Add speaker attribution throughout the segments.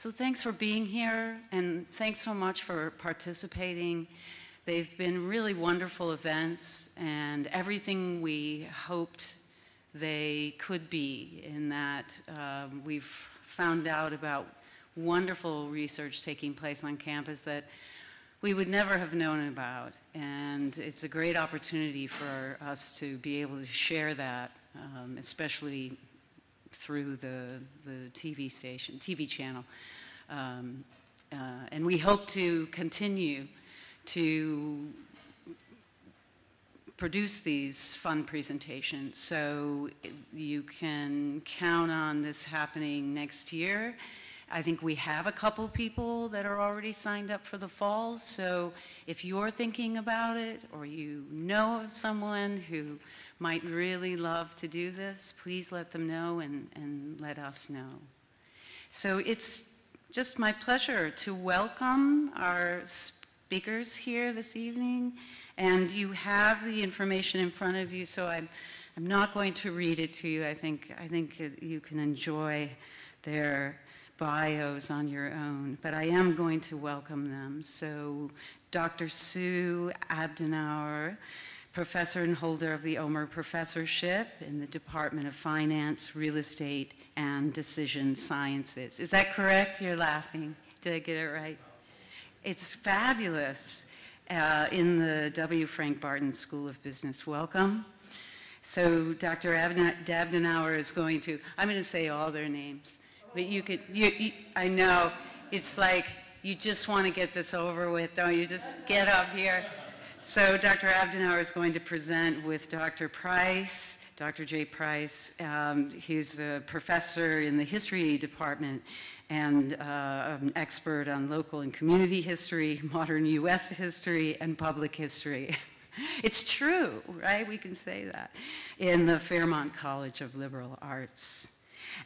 Speaker 1: So thanks for being here, and thanks so much for participating. They've been really wonderful events, and everything we hoped they could be in that um, we've found out about wonderful research taking place on campus that we would never have known about. And it's a great opportunity for us to be able to share that, um, especially through the, the TV station, TV channel. Um, uh, and we hope to continue to produce these fun presentations. So you can count on this happening next year. I think we have a couple people that are already signed up for the falls. So if you're thinking about it or you know of someone who might really love to do this, please let them know and, and let us know. So it's just my pleasure to welcome our speakers here this evening. And you have the information in front of you, so I'm, I'm not going to read it to you. I think, I think you can enjoy their bios on your own, but I am going to welcome them. So Dr. Sue Abdinnour, professor and holder of the Omer Professorship in the Department of Finance, Real Estate, and Decision Sciences. Is that correct? You're laughing. Did I get it right? It's fabulous uh, in the W. Frank Barton School of Business. Welcome. So Dr. Abdinnour is going to, I'm going to say all their names. But you could, you, you, I know, it's like you just want to get this over with, don't you? Just get up here. So Dr. Abdinnour is going to present with Dr. Price, Dr. Jay Price. Um, he's a professor in the history department and uh, an expert on local and community history, modern U.S. history, and public history. it's true, right? We can say that in the Fairmount College of Liberal Arts.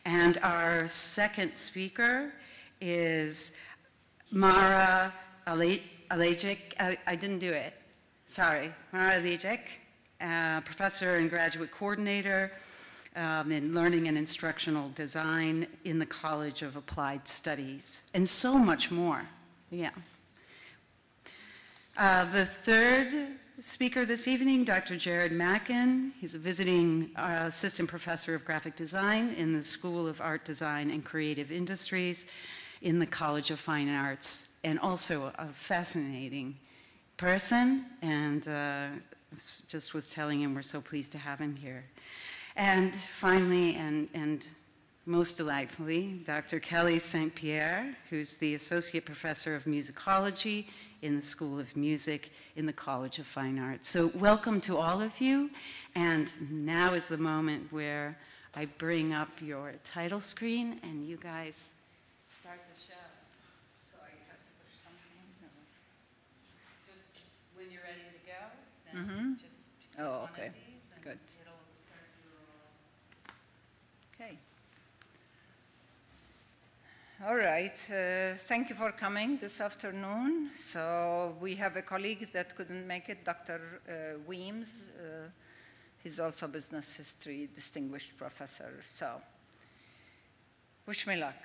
Speaker 1: And our second speaker is Mara Alagic. I, I, didn't do it. Sorry. Mara Alagic, uh, professor and graduate coordinator um, in learning and instructional design in the College of Applied Studies, and so much more. Yeah. Uh, the third speaker this evening, Dr. Jared Macken. He's a visiting uh, assistant professor of graphic design in the School of Art Design and Creative Industries in the College of Fine Arts, and also a fascinating person. And uh, just was telling him we're so pleased to have him here. And finally, and, and most delightfully, Dr. Kelly St. Pierre, who's the Associate Professor of Musicology in the School of Music in the College of Fine Arts. So welcome to all of you. And now is the moment where I bring up your title screen and you guys start the show. So I have to push something? Just when you're ready to go, then -hmm. just
Speaker 2: Oh, okay. Good. Okay. All right, uh, thank you for coming this afternoon. So we have a colleague that couldn't make it, Dr. Uh, Weems. Uh, he's also business history distinguished professor. So wish me luck.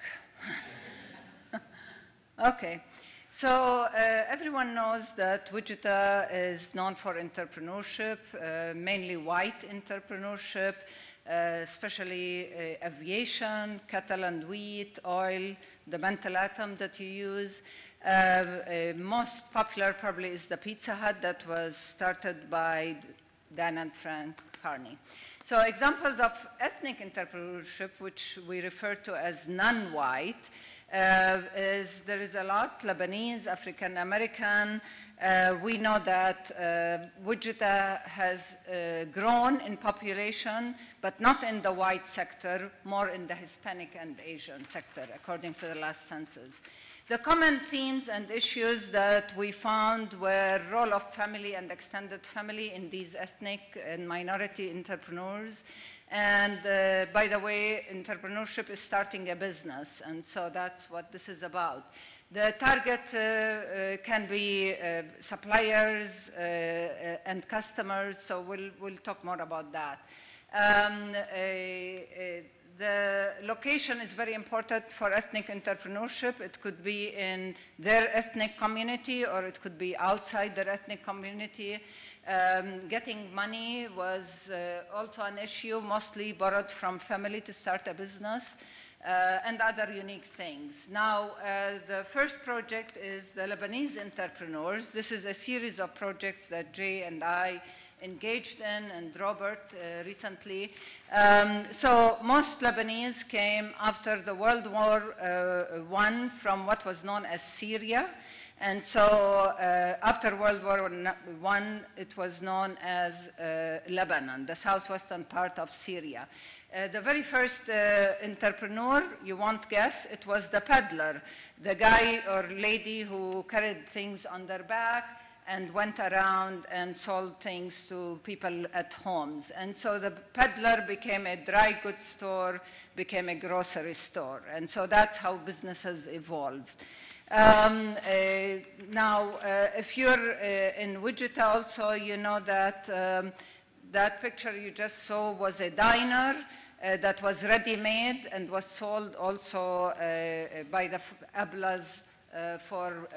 Speaker 2: okay. So uh, everyone knows that Wichita is known for entrepreneurship, uh, mainly white entrepreneurship, uh, especially uh, aviation, cattle and wheat, oil, the mental atom that you use. Uh, uh, most popular probably is the Pizza Hut that was started by Dan and Frank Carney. So examples of ethnic entrepreneurship, which we refer to as non-white, uh, is there is a lot, Lebanese, African American. Uh, we know that uh, Wichita has uh, grown in population, but not in the white sector, more in the Hispanic and Asian sector, according to the last census. The common themes and issues that we found were role of family and extended family in these ethnic and minority entrepreneurs, and uh, by the way, entrepreneurship is starting a business, and so that's what this is about. The target uh, uh, can be uh, suppliers uh, uh, and customers, so we'll, we'll talk more about that. Um, the location is very important for ethnic entrepreneurship. It could be in their ethnic community or it could be outside their ethnic community. Um, getting money was uh, also an issue, mostly borrowed from family to start a business. Uh, and other unique things. Now, uh, the first project is the Lebanese entrepreneurs. This is a series of projects that Jay and I engaged in and Robert uh, recently. Um, so most Lebanese came after the World War I from what was known as Syria. And so uh, after World War I, it was known as uh, Lebanon, the southwestern part of Syria. Uh, the very first uh, entrepreneur, you won't guess, it was the peddler, the guy or lady who carried things on their back and went around and sold things to people at homes. And so the peddler became a dry goods store, became a grocery store. And so that's how businesses evolved. Um, uh, now, uh, if you're uh, in Wichita also, you know that um, that picture you just saw was a diner uh, that was ready-made and was sold also uh, by the Ablahs uh, for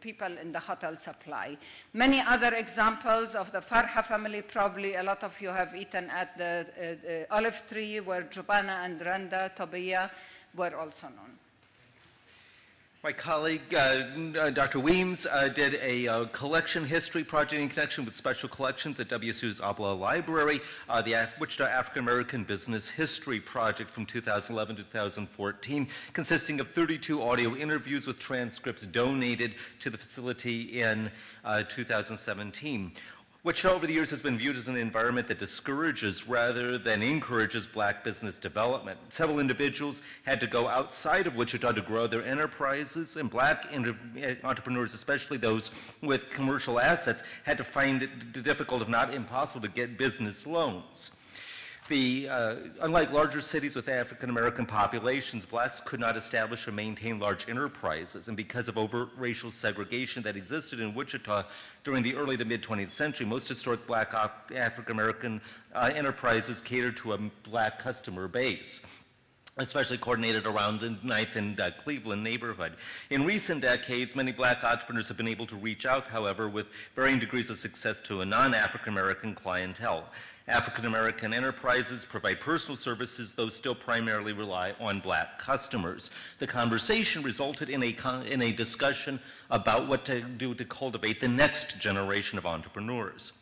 Speaker 2: people in the hotel supply. Many other examples of the Farha family, probably a lot of you have eaten at the olive tree where Jubana and Randa Tobia were also known.
Speaker 3: My colleague, uh, uh Dr. Weems, uh, did a uh, collection history project in connection with special collections at WSU's Ablah Library, uh, the Af Wichita African American Business History Project from 2011 to 2014, consisting of 32 audio interviews with transcripts donated to the facility in uh, 2017 which over the years has been viewed as an environment that discourages rather than encourages black business development. Several individuals had to go outside of Wichita to grow their enterprises, and black eh, entrepreneurs, especially those with commercial assets, had to find it difficult, if not impossible, to get business loans. The, uh, unlike larger cities with African American populations, blacks could not establish or maintain large enterprises. And because of overt racial segregation that existed in Wichita during the early to mid 20th century, most historic black African American uh, enterprises catered to a black customer base especially coordinated around the Ninth and uh, Cleveland neighborhood. In recent decades, many black entrepreneurs have been able to reach out, however, with varying degrees of success to a non-African American clientele. African American enterprises provide personal services, though still primarily rely on black customers. The conversation resulted in a, in a discussion about what to do to cultivate the next generation of entrepreneurs.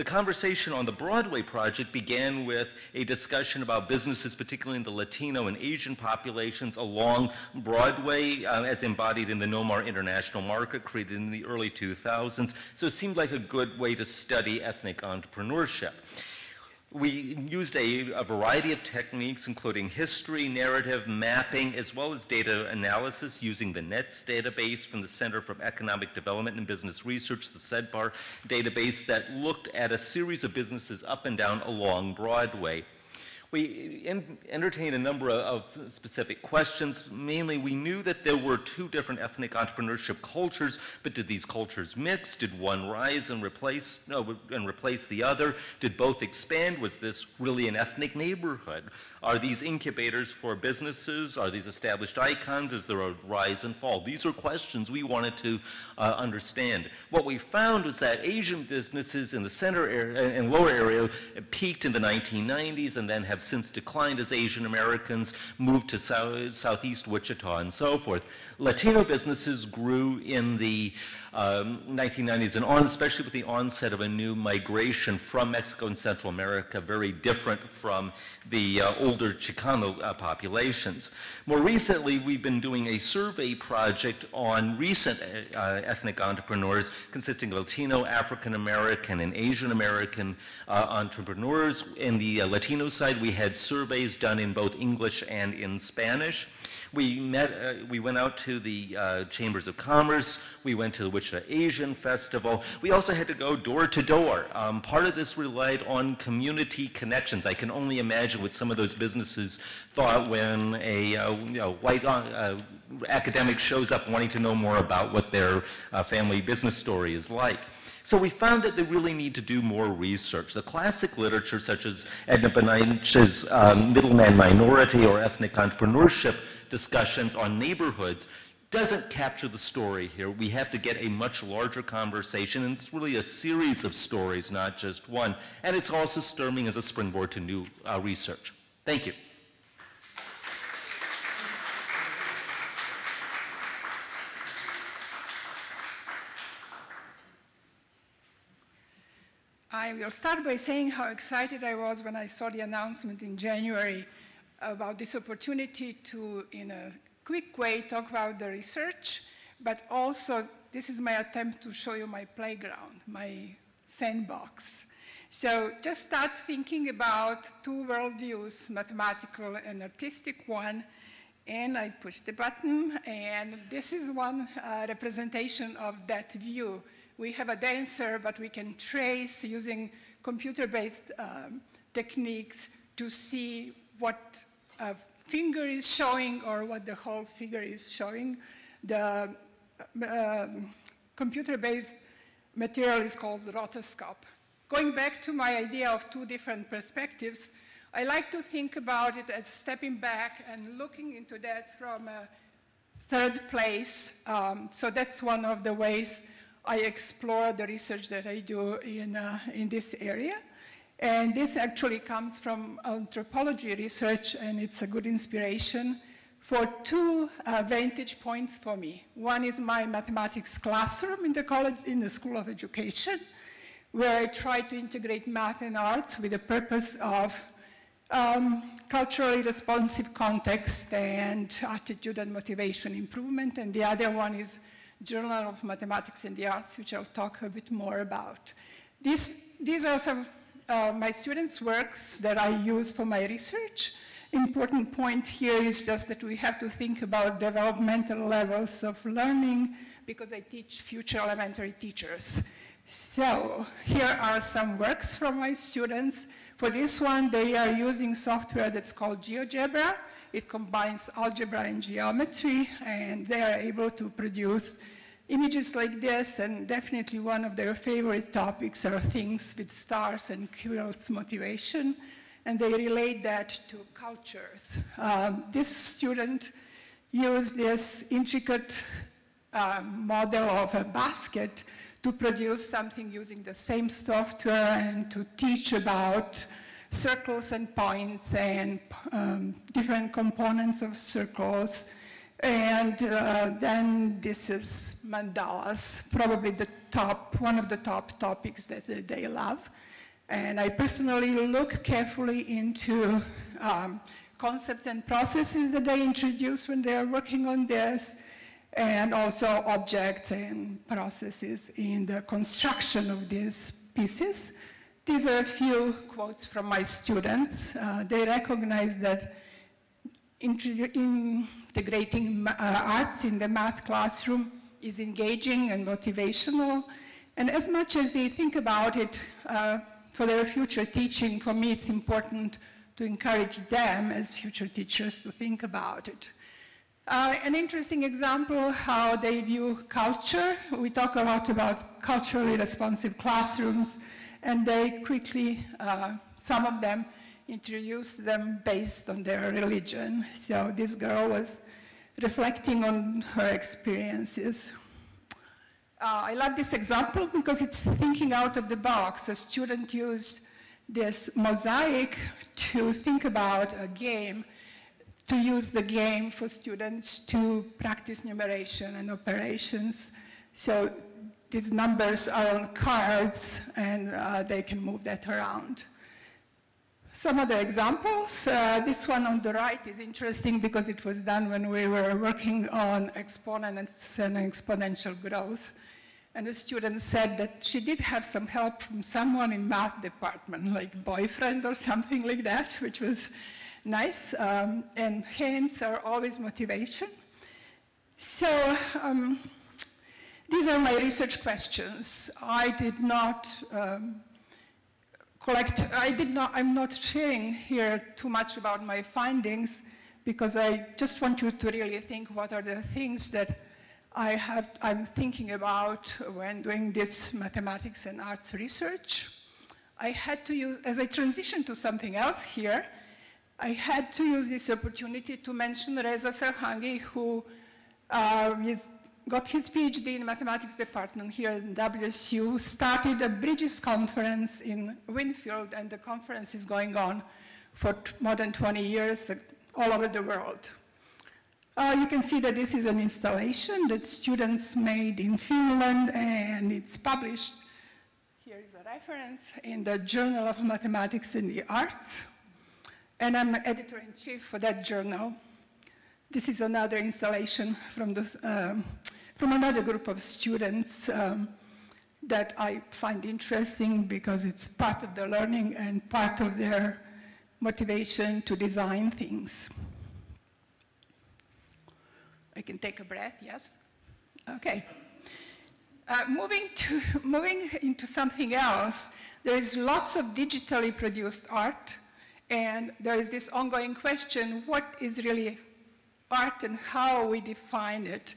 Speaker 3: The conversation on the Broadway project began with a discussion about businesses, particularly in the Latino and Asian populations along Broadway, uh, as embodied in the Nomar International Market created in the early 2000s. So it seemed like a good way to study ethnic entrepreneurship. We used a, a, variety of techniques, including history, narrative, mapping, as well as data analysis using the NETS database from the Center for Economic Development and Business Research, the CEDBR database that looked at a series of businesses up and down along Broadway. We entertained a number of specific questions. Mainly, we knew that there were two different ethnic entrepreneurship cultures, but did these cultures mix? Did one rise and replace, no, and replace the other? Did both expand? Was this really an ethnic neighborhood? Are these incubators for businesses? Are these established icons? Is there a rise and fall? These are questions we wanted to uh, understand. What we found was that Asian businesses in the center area and lower area peaked in the 1990s and then have have since declined as Asian Americans moved to south, southeast Wichita and so forth. Latino businesses grew in the um, 1990s and on, especially with the onset of a new migration from Mexico and Central America, very different from the uh, older Chicano uh, populations. More recently, we've been doing a survey project on recent uh, ethnic entrepreneurs consisting of Latino, African American, and Asian American uh, entrepreneurs. In the uh, Latino side, we had surveys done in both English and in Spanish. We met, uh, we went out to the uh, Chambers of Commerce. We went to the Wichita Asian Festival. We also had to go door to door. Um, part of this relied on community connections. I can only imagine what some of those businesses thought when a uh, you know, white uh, academic shows up wanting to know more about what their uh, family business story is like. So we found that they really need to do more research. The classic literature, such as Edna Bonacich's um, Middleman Minority or Ethnic Entrepreneurship discussions on neighborhoods, doesn't capture the story here. We have to get a much larger conversation, and it's really a series of stories, not just one. And it's also serving as a springboard to new uh, research. Thank you.
Speaker 4: I will start by saying how excited I was when I saw the announcement in January about this opportunity to, in a quick way, talk about the research, but also this is my attempt to show you my playground, my sandbox. So just start thinking about two worldviews, mathematical and artistic one, and I push the button, and this is one uh, representation of that view we have a dancer, but we can trace using computer-based um, techniques to see what a finger is showing or what the whole figure is showing. The uh, computer-based material is called rotoscope. Going back to my idea of two different perspectives, I like to think about it as stepping back and looking into that from a third place. Um, so that's one of the ways I explore the research that I do in, uh, in this area. And this actually comes from anthropology research, and it's a good inspiration for two uh, vantage points for me. One is my mathematics classroom in the college, in the School of Education, where I try to integrate math and arts with the purpose of um, culturally responsive context and attitude and motivation improvement. And the other one is Journal of Mathematics and the Arts, which I'll talk a bit more about. These, these are some uh, my students' works that I use for my research. Important point here is just that we have to think about developmental levels of learning because I teach future elementary teachers. So here are some works from my students. For this one, they are using software that's called GeoGebra. It combines algebra and geometry, and they are able to produce images like this, and definitely one of their favorite topics are things with stars and quilts motivation, and they relate that to cultures. Um, this student used this intricate uh, model of a basket to produce something using the same software and to teach about circles and points and um, different components of circles. And uh, then this is mandalas, probably the top, one of the top topics that they love. And I personally look carefully into um, and processes that they introduce when they are working on this, and also objects and processes in the construction of these pieces. These are a few quotes from my students. Uh, they recognize that integrating uh, arts in the math classroom is engaging and motivational. And as much as they think about it uh, for their future teaching, for me it's important to encourage them as future teachers to think about it. Uh, an interesting example how they view culture. We talk a lot about culturally responsive classrooms and they quickly, uh, some of them, introduced them based on their religion. So this girl was reflecting on her experiences. Uh, I love this example because it's thinking out of the box. A student used this mosaic to think about a game, to use the game for students to practice numeration and operations. So these numbers are on cards and uh, they can move that around. Some other examples. Uh, this one on the right is interesting because it was done when we were working on exponents and exponential growth. And the student said that she did have some help from someone in math department, like boyfriend or something like that, which was nice. Um, and hands are always motivation. So um, these are my research questions. I did not um, collect, I did not, I'm not sharing here too much about my findings because I just want you to really think what are the things that I have, I'm thinking about when doing this mathematics and arts research. I had to use, as I transition to something else here, I had to use this opportunity to mention Reza Sarhangi, who uh, is, got his PhD in mathematics department here in WSU, started a Bridges conference in Winfield, and the conference is going on for more than 20 years uh, all over the world. Uh, you can see that this is an installation that students made in Finland, and it's published. Here is a reference in the Journal of Mathematics and the Arts, and I'm editor-in-chief for that journal. This is another installation from, this, um, from another group of students um, that I find interesting because it's part of the learning and part of their motivation to design things. I can take a breath, yes? Okay. Uh, moving, to, moving into something else, there is lots of digitally produced art, and there is this ongoing question, what is really art and how we define it?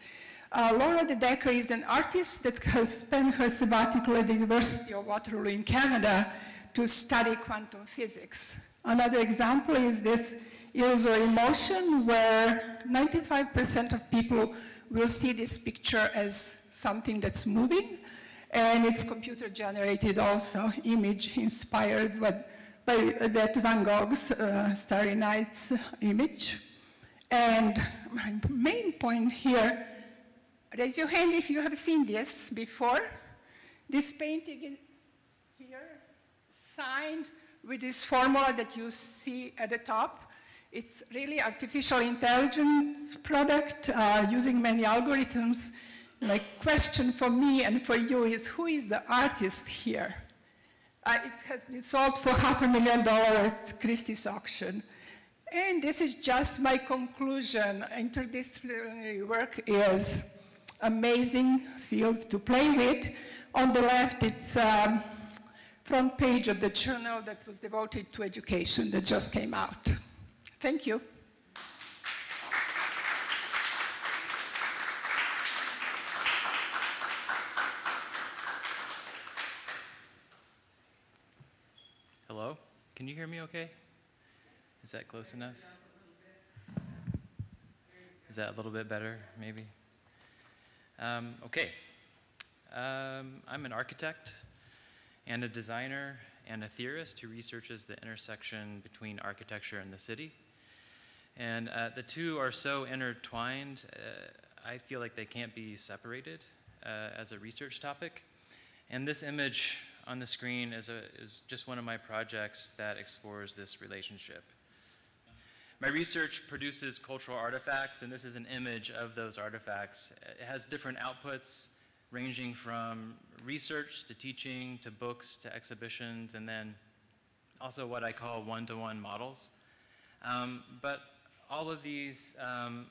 Speaker 4: Uh, Laura De Decker is an artist that has spent her sabbatical at the University of Waterloo in Canada to study quantum physics. Another example is this illusory motion where 95% of people will see this picture as something that's moving and it's computer generated also image inspired by, by that Van Gogh's uh, Starry Nights image. And my main point here, raise your hand if you have seen this before. This painting here, signed with this formula that you see at the top. It's really artificial intelligence product uh, using many algorithms. My question for me and for you is, who is the artist here? Uh, it has been sold for half a million dollars at Christie's auction. And this is just my conclusion. Interdisciplinary work is amazing field to play with. On the left, it's um, front page of the journal that was devoted to education that just came out. Thank you.
Speaker 5: Hello? Can you hear me okay? Is that close enough? Is that a little bit better, maybe? Um, okay. Um, I'm an architect and a designer and a theorist who researches the intersection between architecture and the city. And uh, the two are so intertwined, uh, I feel like they can't be separated uh, as a research topic. And this image on the screen is, a, is just one of my projects that explores this relationship. My research produces cultural artifacts, and this is an image of those artifacts. It has different outputs, ranging from research to teaching to books to exhibitions, and then also what I call one-to-one models. Um, but all of these, um,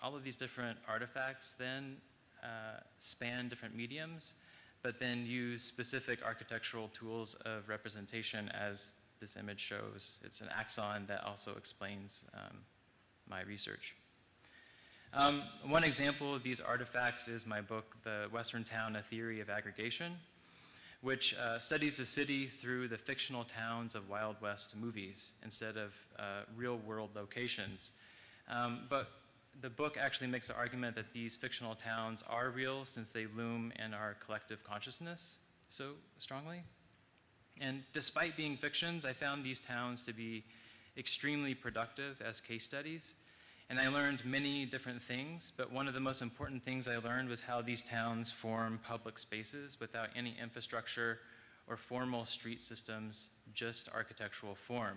Speaker 5: all of these different artifacts then uh, span different mediums, but then use specific architectural tools of representation as this image shows. It's an axon that also explains um, my research. Um, one example of these artifacts is my book, The Western Town, A Theory of Aggregation, which uh, studies the city through the fictional towns of Wild West movies instead of uh, real world locations. Um, but the book actually makes the argument that these fictional towns are real since they loom in our collective consciousness so strongly. And despite being fictions, I found these towns to be extremely productive as case studies. And I learned many different things, but one of the most important things I learned was how these towns form public spaces without any infrastructure or formal street systems, just architectural form.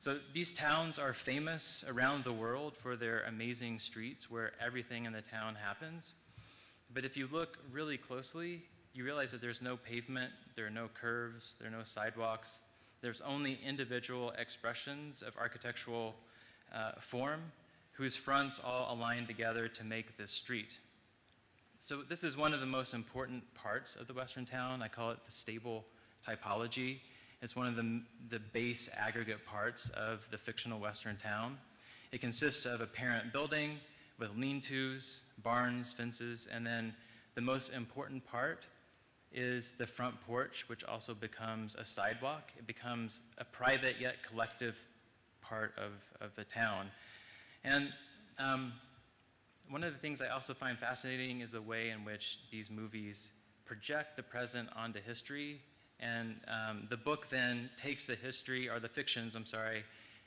Speaker 5: So these towns are famous around the world for their amazing streets where everything in the town happens. But if you look really closely, you realize that there's no pavement, there are no curves, there are no sidewalks. There's only individual expressions of architectural uh, form whose fronts all align together to make this street. So this is one of the most important parts of the Western town. I call it the stable typology. It's one of the, the base aggregate parts of the fictional Western town. It consists of a parent building with lean-tos, barns, fences, and then the most important part is the front porch, which also becomes a sidewalk. It becomes a private yet collective part of, of the town. And um, one of the things I also find fascinating is the way in which these movies project the present onto history. And um, the book then takes the history, or the fictions, I'm sorry,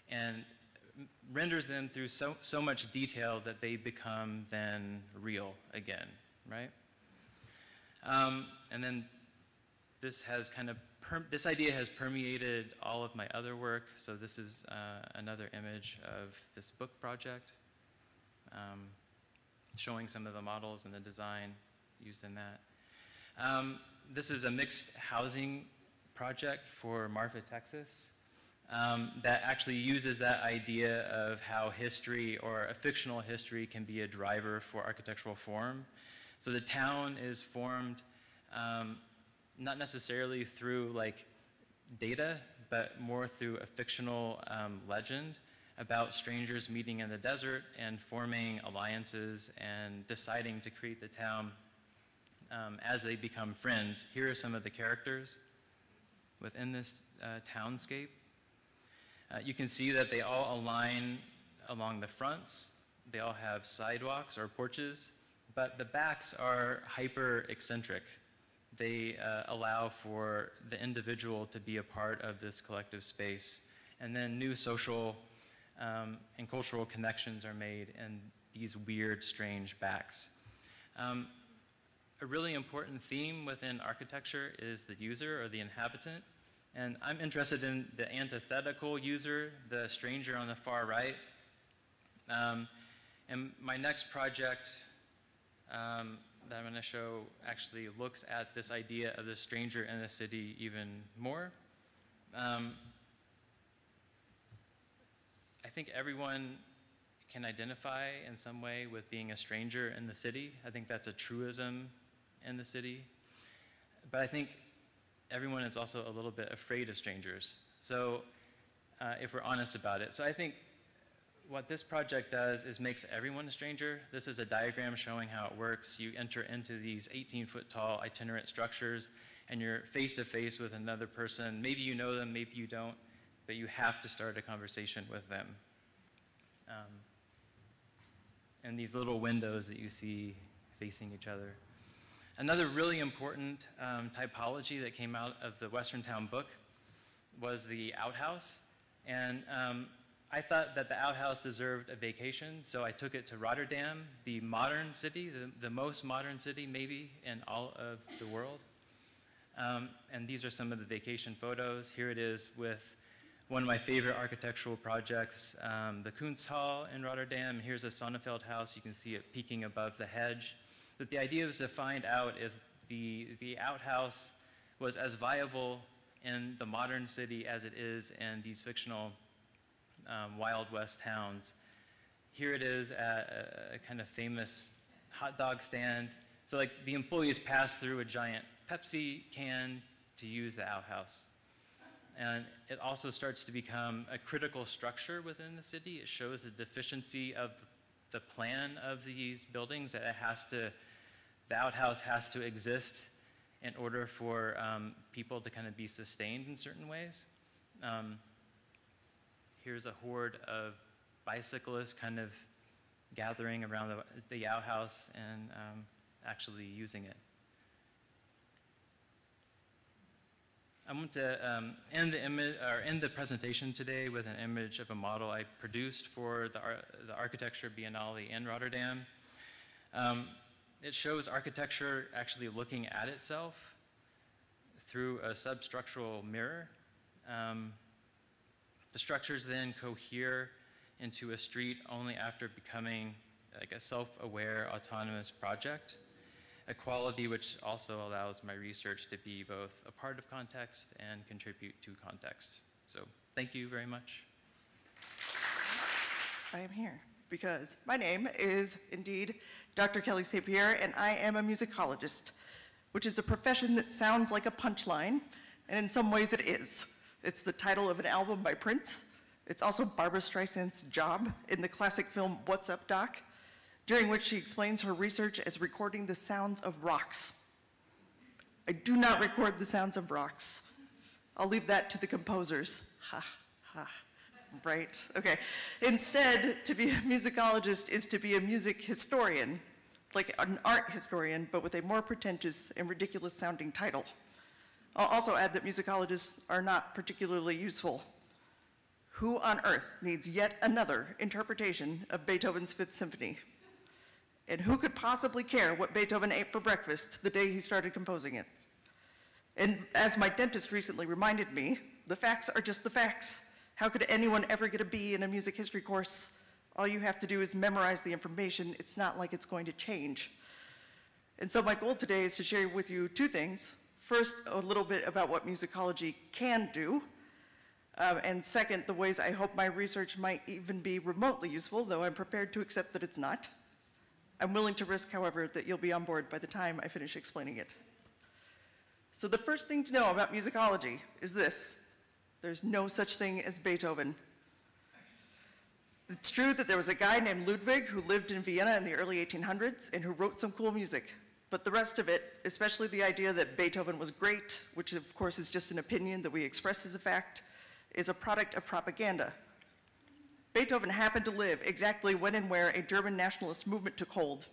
Speaker 5: and renders them through so, so much detail that they become then real again, right? Um, and then this has kind of, this idea has permeated all of my other work. So this is uh, another image of this book project, um, showing some of the models and the design used in that. Um, this is a mixed housing project for Marfa, Texas. Um, that actually uses that idea of how history or a fictional history can be a driver for architectural form. So the town is formed um, not necessarily through like data, but more through a fictional um, legend about strangers meeting in the desert and forming alliances and deciding to create the town um, as they become friends. Here are some of the characters within this uh, townscape. Uh, you can see that they all align along the fronts. They all have sidewalks or porches, but the backs are hyper eccentric. They uh, allow for the individual to be a part of this collective space. And then new social um, and cultural connections are made in these weird, strange backs. Um, a really important theme within architecture is the user or the inhabitant. And I'm interested in the antithetical user, the stranger on the far right. Um, and my next project um, that I'm going to show actually looks at this idea of the stranger in the city even more. Um, I think everyone can identify in some way with being a stranger in the city. I think that's a truism in the city. But I think everyone is also a little bit afraid of strangers. So, uh, if we're honest about it. So, I think what this project does is makes everyone a stranger. This is a diagram showing how it works. You enter into these 18 foot tall itinerant structures, and you're face to face with another person. Maybe you know them, maybe you don't, but you have to start a conversation with them. Um, and these little windows that you see facing each other. Another really important um, typology that came out of the Western Town book was the outhouse. And um, I thought that the outhouse deserved a vacation, so I took it to Rotterdam, the modern city, the, the most modern city maybe in all of the world. Um, and these are some of the vacation photos. Here it is with one of my favorite architectural projects, um, the Kunsthal in Rotterdam. Here's a Sonneveld house. You can see it peeking above the hedge that the idea was to find out if the, the outhouse was as viable in the modern city as it is in these fictional um, Wild West towns. Here it is at a, a kind of famous hot dog stand. So like the employees pass through a giant Pepsi can to use the outhouse. And it also starts to become a critical structure within the city. It shows the deficiency of the plan of these buildings that it has to the outhouse has to exist in order for um, people to kind of be sustained in certain ways. Um, here's a horde of bicyclists kind of gathering around the, the house and um, actually using it. I want to um, end the image or end the presentation today with an image of a model I produced for the, Ar the Architecture Biennale in Rotterdam. Um, it shows architecture actually looking at itself through a substructural mirror. Um, the structures then cohere into a street only after becoming like a self-aware autonomous project, a quality which also allows my research to be both a part of context and contribute to context. So thank you very much.
Speaker 6: I am here because my name is indeed Dr. Kelly St. Pierre, and I am a musicologist, which is a profession that sounds like a punchline, and in some ways it is. It's the title of an album by Prince. It's also Barbra Streisand's job in the classic film What's Up, Doc? during which she explains her research as recording the sounds of rocks. I do not record the sounds of rocks. I'll leave that to the composers. Ha, ha. Right, okay. Instead, to be a musicologist is to be a music historian, like an art historian, but with a more pretentious and ridiculous sounding title. I'll also add that musicologists are not particularly useful. Who on earth needs yet another interpretation of Beethoven's Fifth Symphony? And who could possibly care what Beethoven ate for breakfast the day he started composing it? And as my dentist recently reminded me, the facts are just the facts. How could anyone ever get a B in a music history course? All you have to do is memorize the information. It's not like it's going to change. And so my goal today is to share with you two things. First, a little bit about what musicology can do. Um, and second, the ways I hope my research might even be remotely useful, though I'm prepared to accept that it's not. I'm willing to risk, however, that you'll be on board by the time I finish explaining it. So the first thing to know about musicology is this. There's no such thing as Beethoven. It's true that there was a guy named Ludwig who lived in Vienna in the early 1800s and who wrote some cool music. But the rest of it, especially the idea that Beethoven was great, which of course is just an opinion that we express as a fact, is a product of propaganda. Beethoven happened to live exactly when and where a German nationalist movement took hold.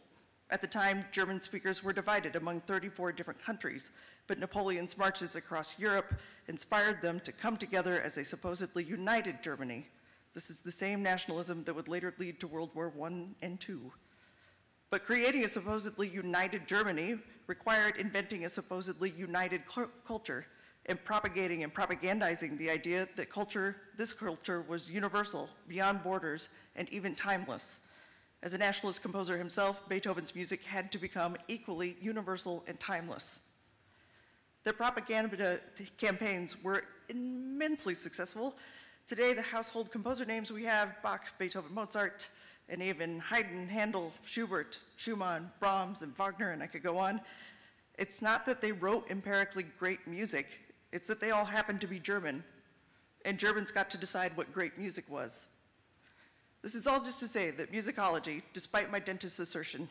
Speaker 6: At the time, German speakers were divided among 34 different countries, but Napoleon's marches across Europe inspired them to come together as a supposedly united Germany. This is the same nationalism that would later lead to World War I and II. But creating a supposedly united Germany required inventing a supposedly united culture and propagating and propagandizing the idea that culture, this culture was universal, beyond borders, and even timeless. As a nationalist composer himself, Beethoven's music had to become equally universal and timeless. Their propaganda campaigns were immensely successful. Today, the household composer names we have, Bach, Beethoven, Mozart, and even Haydn, Handel, Schubert, Schumann, Brahms, and Wagner, and I could go on. It's not that they wrote empirically great music, it's that they all happened to be German, and Germans got to decide what great music was. This is all just to say that musicology, despite my dentist's assertion,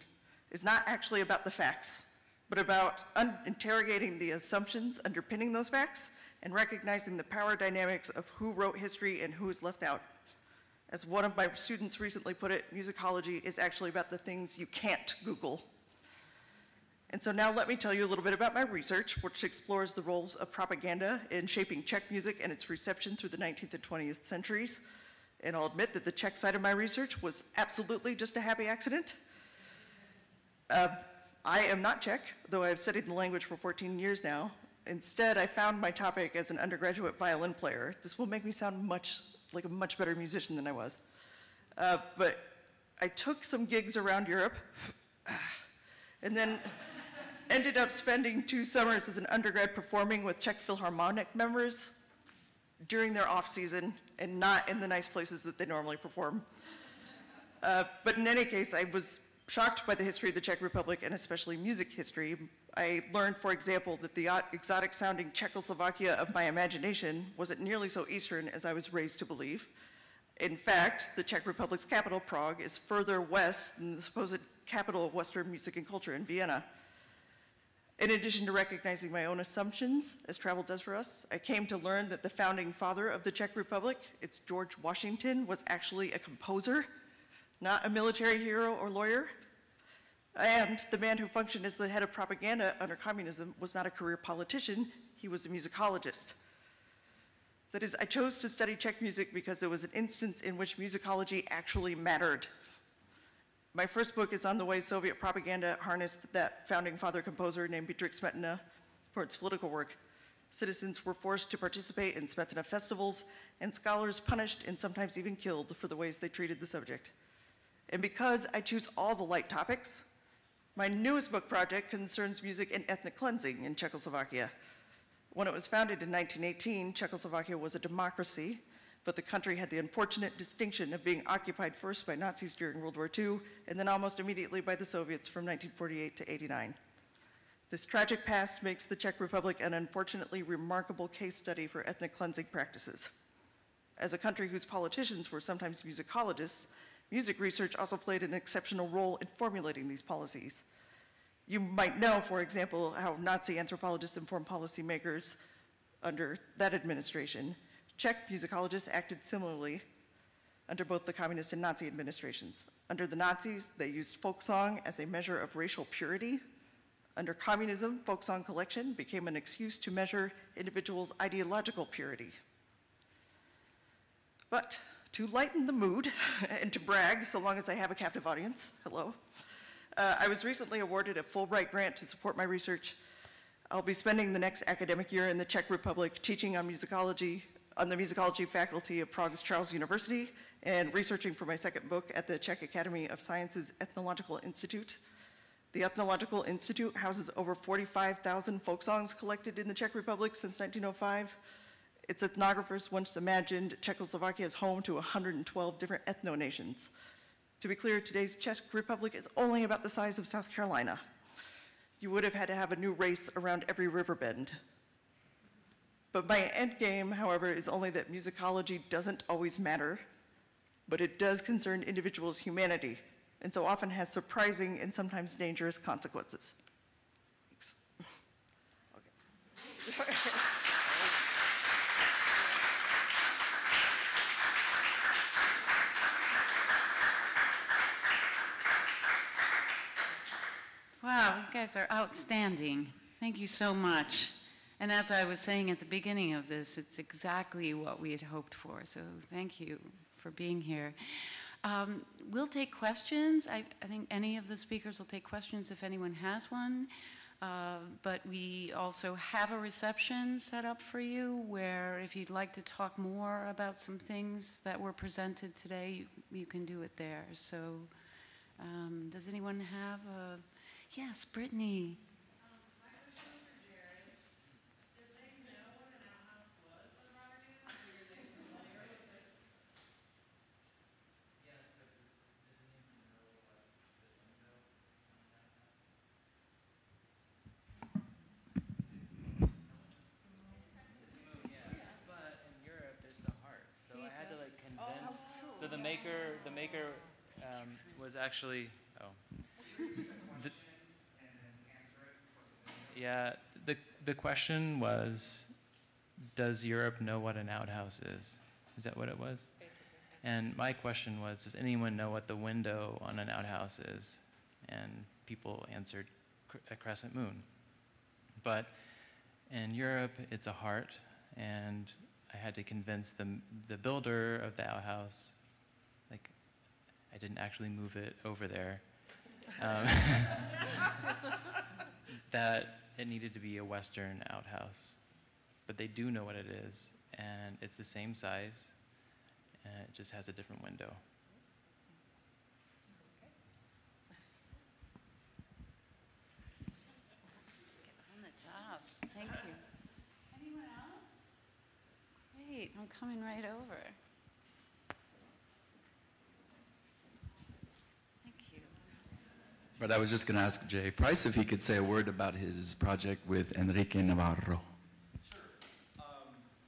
Speaker 6: is not actually about the facts but about interrogating the assumptions underpinning those facts and recognizing the power dynamics of who wrote history and who is left out. As one of my students recently put it, musicology is actually about the things you can't Google. And so now let me tell you a little bit about my research, which explores the roles of propaganda in shaping Czech music and its reception through the 19th and 20th centuries. And I'll admit that the Czech side of my research was absolutely just a happy accident. Uh, I am not Czech, though I've studied the language for 14 years now. Instead, I found my topic as an undergraduate violin player. This will make me sound much like a much better musician than I was. Uh, but I took some gigs around Europe and then ended up spending two summers as an undergrad performing with Czech Philharmonic members during their off season and not in the nice places that they normally perform. Uh, but in any case, I was shocked by the history of the Czech Republic and especially music history. I learned, for example, that the exotic sounding Czechoslovakia of my imagination wasn't nearly so Eastern as I was raised to believe. In fact, the Czech Republic's capital, Prague, is further west than the supposed capital of Western music and culture in Vienna. In addition to recognizing my own assumptions, as travel does for us, I came to learn that the founding father of the Czech Republic, it's George Washington, was actually a composer not a military hero or lawyer. And the man who functioned as the head of propaganda under communism was not a career politician, he was a musicologist. That is, I chose to study Czech music because it was an instance in which musicology actually mattered. My first book is on the way Soviet propaganda harnessed that founding father composer named Bedřich Smetana for its political work. Citizens were forced to participate in Smetana festivals, and scholars punished and sometimes even killed for the ways they treated the subject. And because I choose all the light topics, my newest book project concerns music and ethnic cleansing in Czechoslovakia. When it was founded in 1918, Czechoslovakia was a democracy, but the country had the unfortunate distinction of being occupied first by Nazis during World War II and then almost immediately by the Soviets from 1948 to 89. This tragic past makes the Czech Republic an unfortunately remarkable case study for ethnic cleansing practices. As a country whose politicians were sometimes musicologists, Music research also played an exceptional role in formulating these policies. You might know, for example, how Nazi anthropologists informed policymakers under that administration. Czech musicologists acted similarly under both the communist and Nazi administrations. Under the Nazis, they used folk song as a measure of racial purity. Under communism, folk song collection became an excuse to measure individuals' ideological purity. But to lighten the mood and to brag, so long as I have a captive audience, hello, uh, I was recently awarded a Fulbright grant to support my research. I'll be spending the next academic year in the Czech Republic teaching on musicology, on the musicology faculty of Prague's Charles University, and researching for my second book at the Czech Academy of Sciences Ethnological Institute. The Ethnological Institute houses over 45,000 folk songs collected in the Czech Republic since 1905. Its ethnographers once imagined Czechoslovakia as home to 112 different ethno-nations. To be clear, today's Czech Republic is only about the size of South Carolina. You would have had to have a new race around every river bend. But my end game, however, is only that musicology doesn't always matter, but it does concern individuals' humanity, and so often has surprising and sometimes dangerous consequences. Thanks. Okay.
Speaker 1: Wow, you guys are outstanding. Thank you so much. And as I was saying at the beginning of this, it's exactly what we had hoped for. So thank you for being here. Um, we'll take questions. I, I, think any of the speakers will take questions if anyone has one. Uh, but we also have a reception set up for you where if you'd like to talk more about some things that were presented today, you, you can do it there. So um, does anyone have a, yes, Brittany.
Speaker 5: So the maker, the maker um, was actually, oh. Yeah, the, the question was, does Europe know what an outhouse is? Is that what it was? And my question was, does anyone know what the window on an outhouse is? And people answered a crescent moon. But in Europe, it's a heart, and I had to convince the, the builder of the outhouse like, I didn't actually move it over there. Um, that it needed to be a Western outhouse. But they do know what it is, and it's the same size, and it just has a different window.
Speaker 1: On the. Thank you. Anyone else? Great, I'm coming right over.
Speaker 7: But I was just going to ask Jay Price if he could say a word about his project with Enrique Navarro.
Speaker 3: Sure. Um,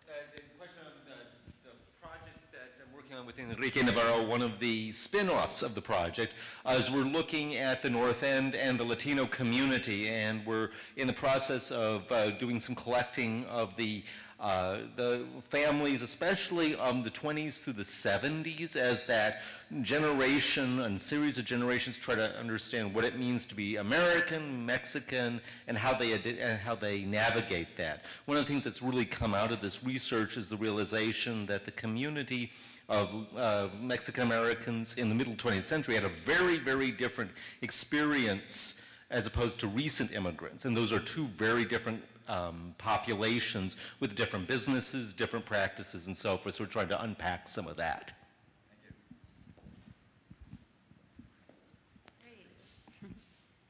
Speaker 3: uh, the question of the, the, project that I'm working on with Enrique Navarro, one of the spin-offs of the project, as we're looking at the North End and the Latino community, and we're in the process of uh, doing some collecting of the uh, the families, especially um, the 20s through the 70s, as that generation and series of generations try to understand what it means to be American, Mexican, and how they and how they navigate that. One of the things that's really come out of this research is the realization that the community of uh, Mexican Americans in the middle 20th century had a very, very different experience as opposed to recent immigrants. And those are two very different um, populations with different businesses, different practices, and so forth. So we're trying to unpack some of that.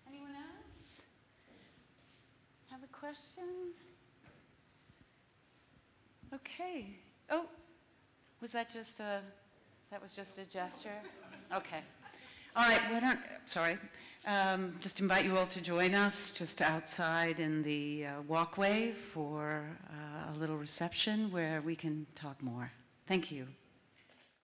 Speaker 1: Anyone else have a question? Okay. Oh, was that just a, that was just a gesture? Okay. All right, why don't, sorry. Um, just invite you all to join us just outside in the uh, walkway for uh, a little reception where we can talk more. Thank you.